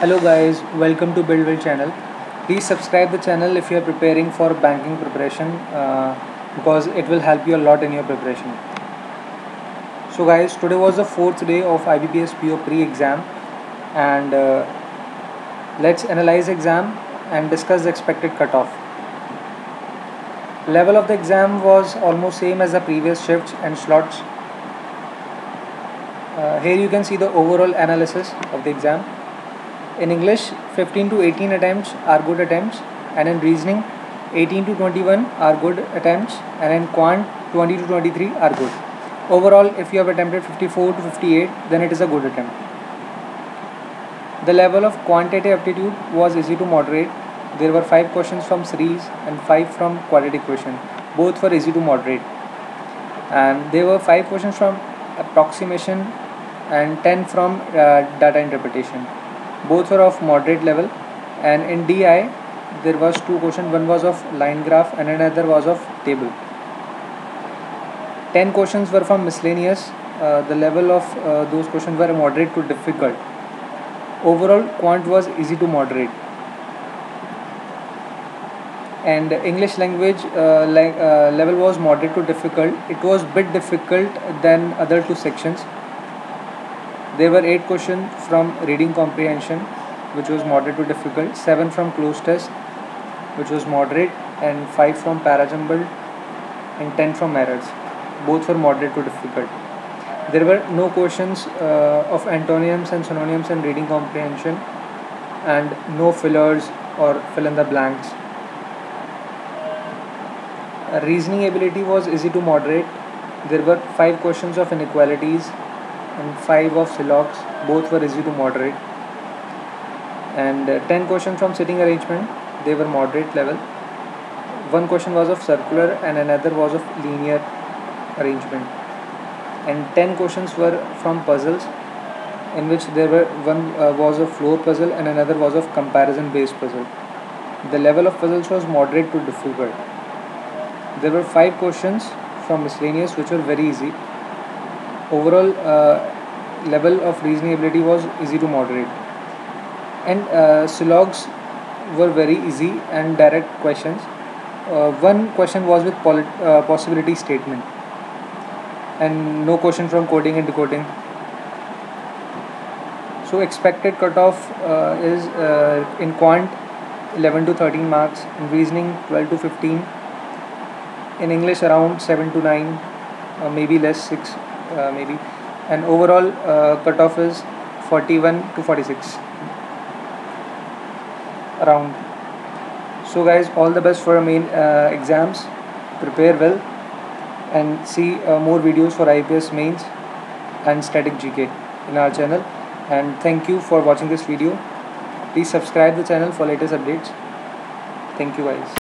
Hello guys, welcome to Build Wild channel. Please subscribe the channel if you are preparing for banking preparation uh, because it will help you a lot in your preparation. So guys, today was the fourth day of IBPS PO pre-exam and uh, let's analyze exam and discuss the expected cutoff. Level of the exam was almost same as the previous shifts and slots. Uh, here you can see the overall analysis of the exam in English, 15 to 18 attempts are good attempts, and in reasoning, 18 to 21 are good attempts, and in quant, 20 to 23 are good. Overall, if you have attempted 54 to 58, then it is a good attempt. The level of quantitative aptitude was easy to moderate. There were 5 questions from series and 5 from quadratic question. Both were easy to moderate. And there were 5 questions from approximation and 10 from uh, data interpretation both were of moderate level and in DI there was two questions. One was of line graph and another was of table. 10 questions were from miscellaneous. Uh, the level of uh, those questions were moderate to difficult. Overall quant was easy to moderate. And english language uh, uh, level was moderate to difficult. It was bit difficult than other two sections there were 8 questions from reading comprehension which was moderate to difficult, 7 from cloze test which was moderate and 5 from parajumbled and 10 from errors. Both were moderate to difficult. There were no questions uh, of antonyms and synonyms in reading comprehension and no fillers or fill in the blanks. Reasoning ability was easy to moderate. There were 5 questions of inequalities and 5 of Silogs, both were easy to moderate. And uh, 10 questions from sitting arrangement, they were moderate level. One question was of circular and another was of linear arrangement. And 10 questions were from puzzles, in which there were one uh, was a floor puzzle and another was of comparison based puzzle. The level of puzzles was moderate to difficult. There were 5 questions from miscellaneous which were very easy overall uh, level of reasonability was easy to moderate. And uh, were very easy and direct questions. Uh, one question was with uh, possibility statement. And no question from coding and decoding. So expected cutoff uh, is uh, in quant 11 to 13 marks. In reasoning 12 to 15 in english around 7 to 9 maybe less 6 uh, maybe. And overall uh, cutoff is 41 to 46 around. So guys all the best for main uh, exams. Prepare well and see uh, more videos for IBPS mains and static GK in our channel. And thank you for watching this video. Please subscribe the channel for latest updates. Thank you guys